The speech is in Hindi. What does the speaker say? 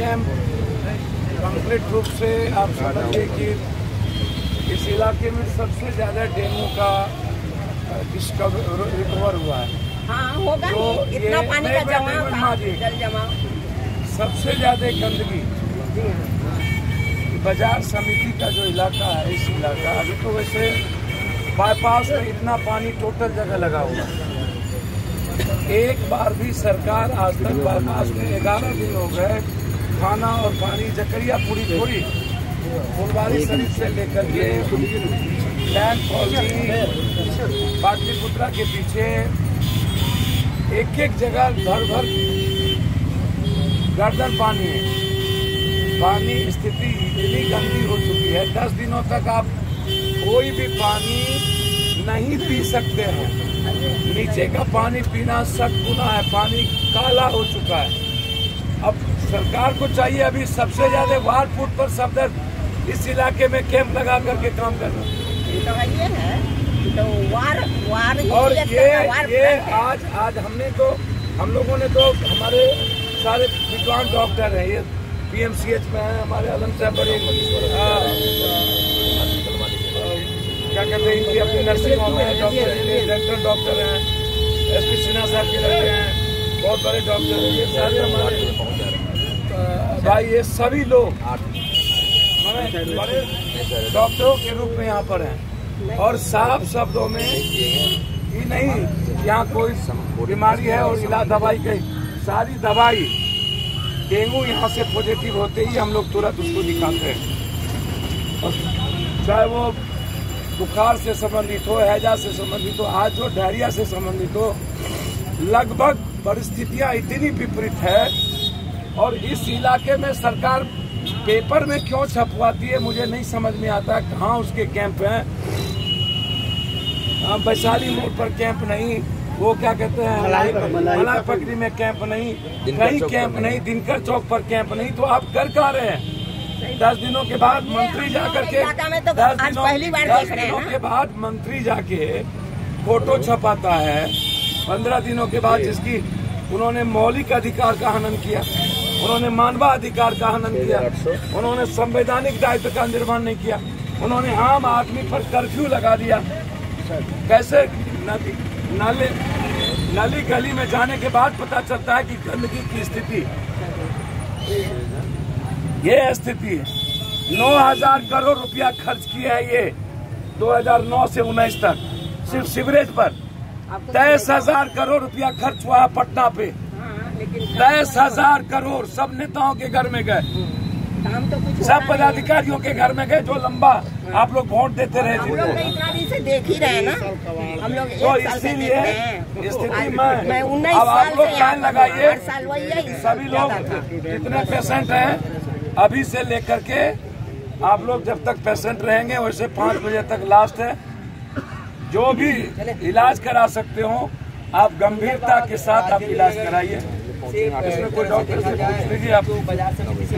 है कंप्लीट रूप से आप समझिए कि इस इलाके में सबसे ज़्यादा डेंगू का डिस्कवर रिकवर हुआ है हाँ होगा तो इतना पानी का जमाव था जल सबसे ज़्यादा गंदगी हाँ बाज़ार समिति का जो इलाका है इस इलाका अभी तो वैसे बाईपास में इतना पानी टोटल जगह लगा हुआ है। एक बार भी सरकार आज तक बाईपास में ग्यारह दिन हो गए खाना और पानी जकरिया पूरी थोड़ी फुलवारी शरीफ से लेकर के लैंड कॉलोनी पाटलिपुत्रा के पीछे एक एक जगह भर भर गर्दन पानी है। पानी स्थिति इतनी गंदी हो चुकी है। दस दिनों तक आप कोई भी पानी नहीं पी सकते हैं। नीचे का पानी पीना सख्त गुना है। पानी काला हो चुका है। अब सरकार को चाहिए अभी सबसे ज़्यादा वार्ड फुट पर सफदर इस इलाके में कैंप लगा करके काम करना। तो तो वार वार और ये वार ये आज आज हमने तो हम लोगों ने तो हमारे सारे विद्वान डॉक्टर हैं। ये पीएमसीएच में है हमारे आलम साहब बड़े। क्या कहते हैं, इनकी अपनी नर्सिंग होम है डॉक्टर डेंटल डॉक्टर हैं। एस पी सिन्हा साहब के लड़के हैं। बहुत बड़े डॉक्टर हैं। ये सारे हमारे भाई, ये सभी लोग बड़े डॉक्टरों के रूप में यहाँ पर हैं। और साफ़ शब्दों में ये नहीं, यहाँ कोई बीमारी है और इलाज दवाई की सारी दवाई डेंगू यहाँ से पॉजिटिव होते ही हम लोग तुरंत उसको दिखाते हैं। और चाहे वो बुखार से संबंधित हो हैजा से संबंधित हो आज जो डायरिया से संबंधित हो लगभग परिस्थितियाँ इतनी विपरीत है। और इस इलाके में सरकार पेपर में क्यों छपवाती है मुझे नहीं समझ में आता कहाँ उसके कैंप हैं। हाँ, वैशाली मोड़ पर कैंप नहीं वो क्या कहते हैं मलाई मलाई पकड़ी। में कैंप नहीं कहीं कैंप नहीं। दिनकर चौक पर कैंप नहीं तो आप कर कहा रहे हैं? दस दिनों के बाद मंत्री हम जा लोग करके तो दस दिनों पहली बार दस देख रहे हैं दिनों के बाद मंत्री जाके फ़ोटो छपाता है। पंद्रह दिनों के बाद जिसकी उन्होंने मौलिक अधिकार का हनन किया उन्होंने मानवाधिकार का हनन किया उन्होंने संवैधानिक दायित्व का निर्माण नहीं किया उन्होंने आम आदमी पर कर्फ्यू लगा दिया। कैसे? नदी नाले नाली गली में जाने के बाद पता चलता है कि गंदगी की स्थिति ये स्थिति है। नौ हज़ार करोड़ रुपया खर्च किया है ये 2009 से उन्नीस तक सिर्फ़ सीवरेज पर। तेईस हज़ार करोड़ रुपया खर्च हुआ है पटना पे। हाँ, तेईस हज़ार करोड़ सब नेताओं के घर में गए। काम तो कुछ सब हो है। पदाधिकारियों के घर में गए जो लंबा आप लोग वोट देते रहे हम लोग तो जिनको इतना दिन से देख ही रहे ना। हम लोग तो इसीलिए स्थिति में अब आप लोग यहाँ लगाइए। है सभी लोग जितने पेशेंट हैं। अभी से लेकर के आप लोग जब तक पेशेंट रहेंगे वैसे पाँच बजे तक लास्ट है। जो भी इलाज करा सकते हो आप गंभीरता के साथ आप इलाज कराइए। इसमें कोई डॉक्टर से पूछ लीजिए आप।